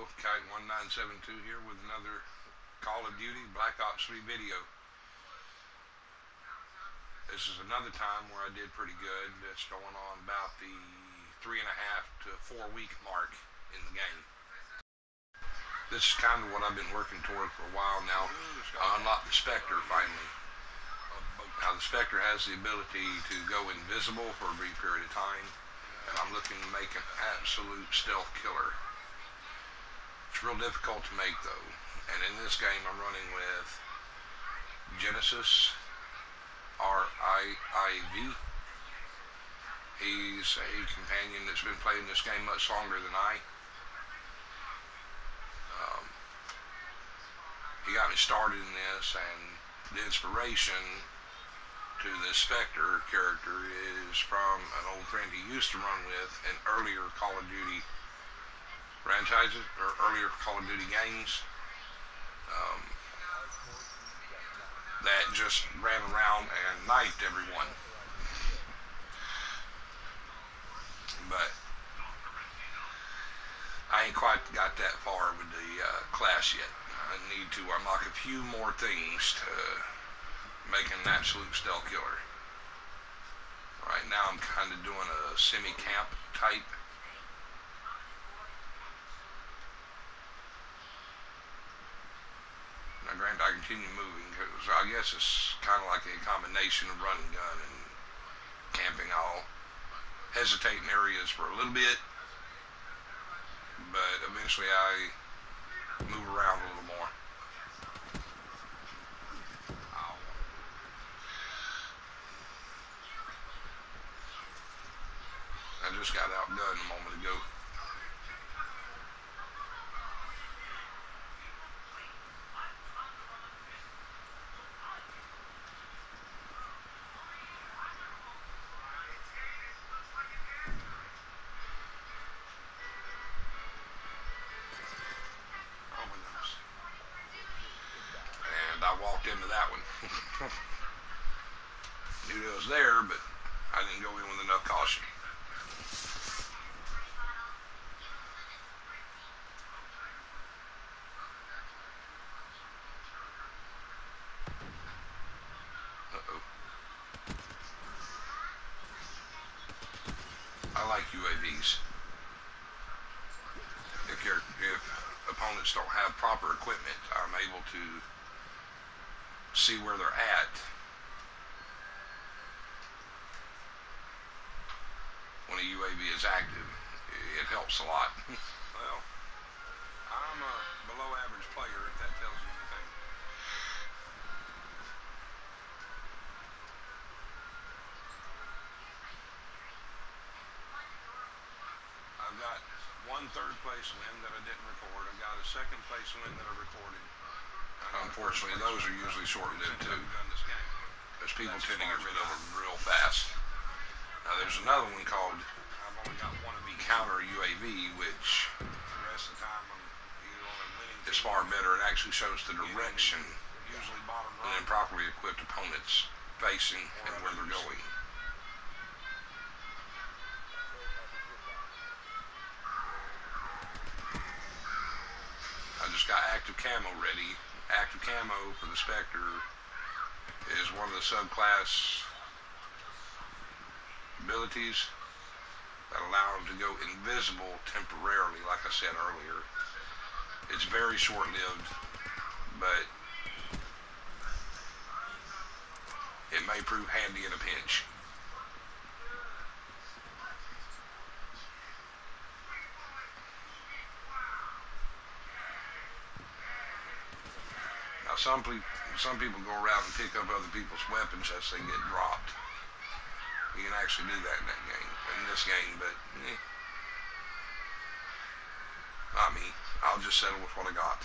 Hello, Kite1972 here with another Call of Duty Black Ops 3 video. This is another time where I did pretty good. That's going on about the three and a half to four week mark in the game. This is kind of what I've been working toward for a while now. Uh, I unlocked the Spectre finally. Now the Spectre has the ability to go invisible for a brief period of time, and I'm looking to make an absolute stealth killer. It's real difficult to make though, and in this game I'm running with Genesis R-I-I-V. He's a companion that's been playing this game much longer than I. Um, he got me started in this, and the inspiration to this Spectre character is from an old friend he used to run with in earlier Call of Duty franchises, or earlier Call of Duty games. Um, that just ran around and knifed everyone. But I ain't quite got that far with the uh, class yet. I need to unlock a few more things to make an absolute stealth killer. Right now I'm kind of doing a semi-camp type. Now granted I continue moving I guess it's kind of like a combination of running gun and camping. I'll hesitate in areas for a little bit, but eventually I move around a little more. I just got outgunned a moment ago. Walked into that one. Knew it was there, but I didn't go in with enough caution. I like UAVs. If, you're, if opponents don't have proper equipment, I'm able to see where they're at when a UAV is active. It helps a lot. well, I'm a below average player if that tells you anything. I've got one third place win that I didn't record. I've got a second place win that I recorded. Unfortunately, those are usually short-lived too. Because people tend to get rid of them real fast. Now there's another one called the counter UAV, which is far better. It actually shows the direction an improperly equipped opponent's facing and where they're going. I just got active camo ready. Active camo for the Spectre is one of the subclass abilities that allow him to go invisible temporarily, like I said earlier. It's very short-lived, but it may prove handy in a pinch. Some people, some people go around and pick up other people's weapons as they get dropped. You can actually do that in that game, in this game, but eh. not me. I'll just settle with what I got.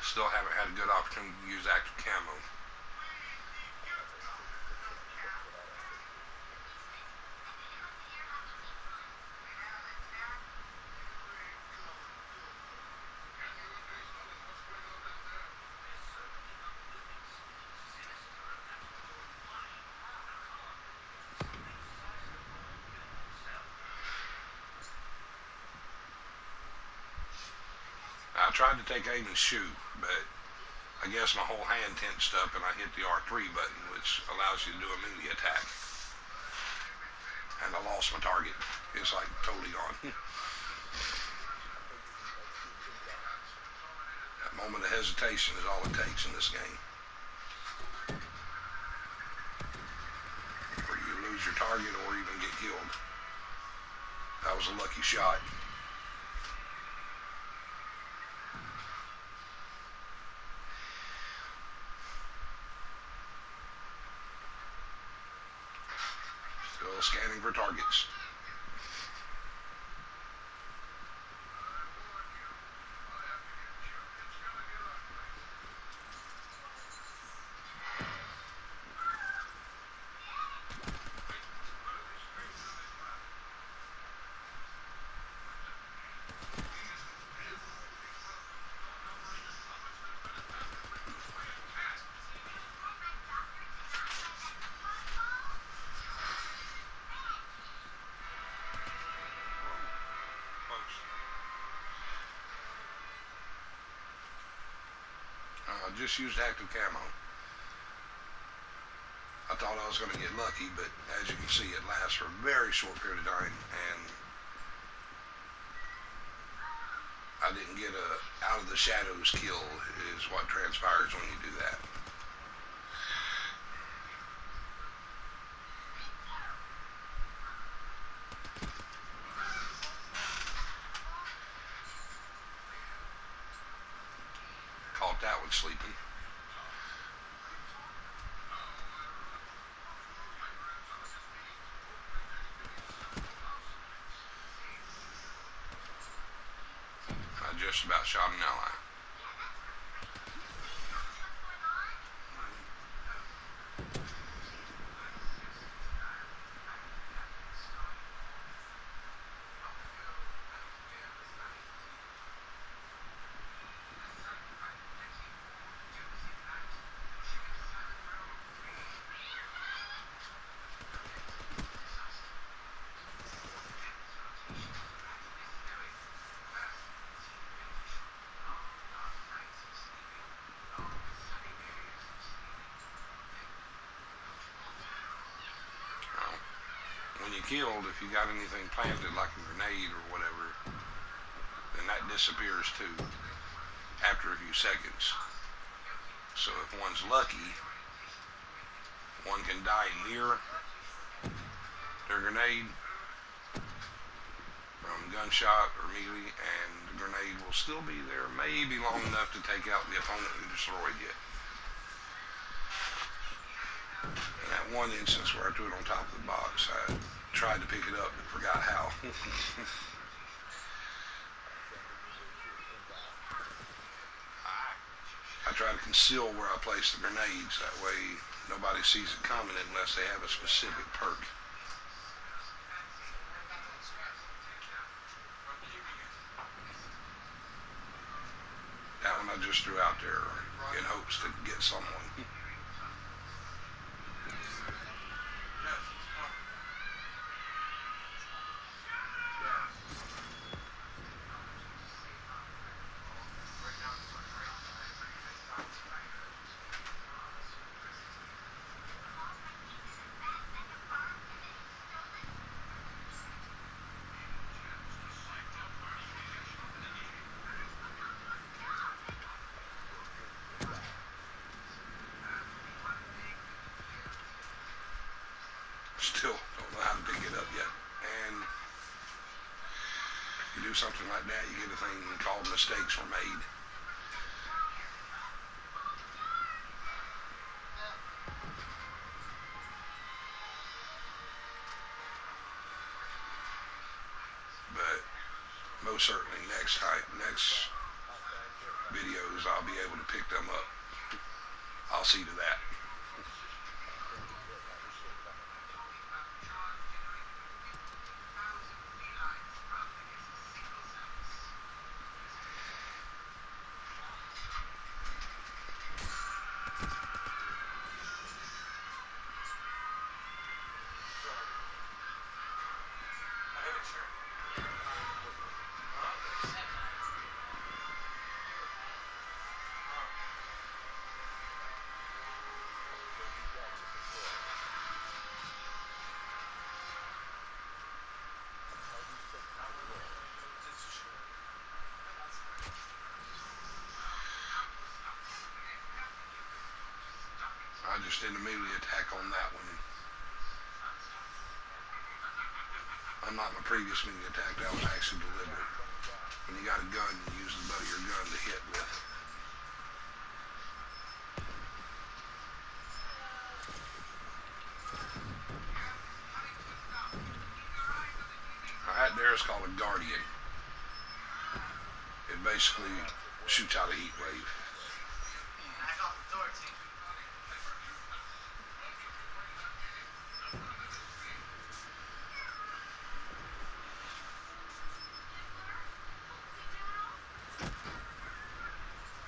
Still haven't had a good opportunity to use active camo. Tried to take aim and shoot, but I guess my whole hand tensed up and I hit the R3 button, which allows you to do a melee attack. And I lost my target. It's like totally gone. that moment of hesitation is all it takes in this game. Where you lose your target or even get killed. That was a lucky shot. Scanning for targets. Uh, just used active camo. I thought I was going to get lucky, but as you can see, it lasts for a very short period of time, and I didn't get a out of the shadows kill is what transpires when you do that. Caught that one sleeping. I about shot an. You killed, if you got anything planted like a grenade or whatever, then that disappears too after a few seconds. So if one's lucky, one can die near their grenade from gunshot or melee, and the grenade will still be there, maybe long enough to take out the opponent who destroyed you. In that one instance where I threw it on top of the box, I tried to pick it up but forgot how. I try to conceal where I place the grenades. That way nobody sees it coming unless they have a specific perk. That one I just threw out there in hopes to get someone. Still don't know how to pick it up yet. And you do something like that, you get a thing called mistakes were made. But most certainly next time, next videos, I'll be able to pick them up. I'll see to that. I just did a melee attack on that one. Unlike my previous mini attack, that was actually deliberate. When you got a gun, you use the butt of your gun to hit with. Alright, there is called a Guardian. It basically shoots out a heat wave.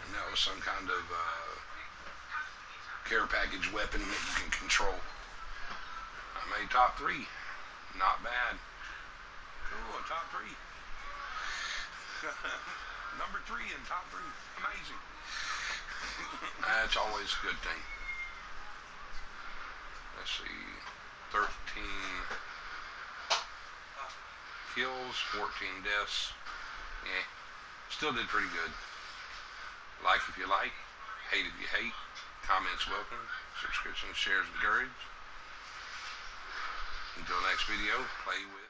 And that was some kind of uh, care package weapon that you can control. I made top three. Not bad. Cool, top three. Number three in top three. Amazing. That's always a good thing. Let's see. 13 kills, 14 deaths. Yeah. Still did pretty good. Like if you like, hate if you hate. Comments welcome. Subscriptions, shares encouraged. Until next video, play with.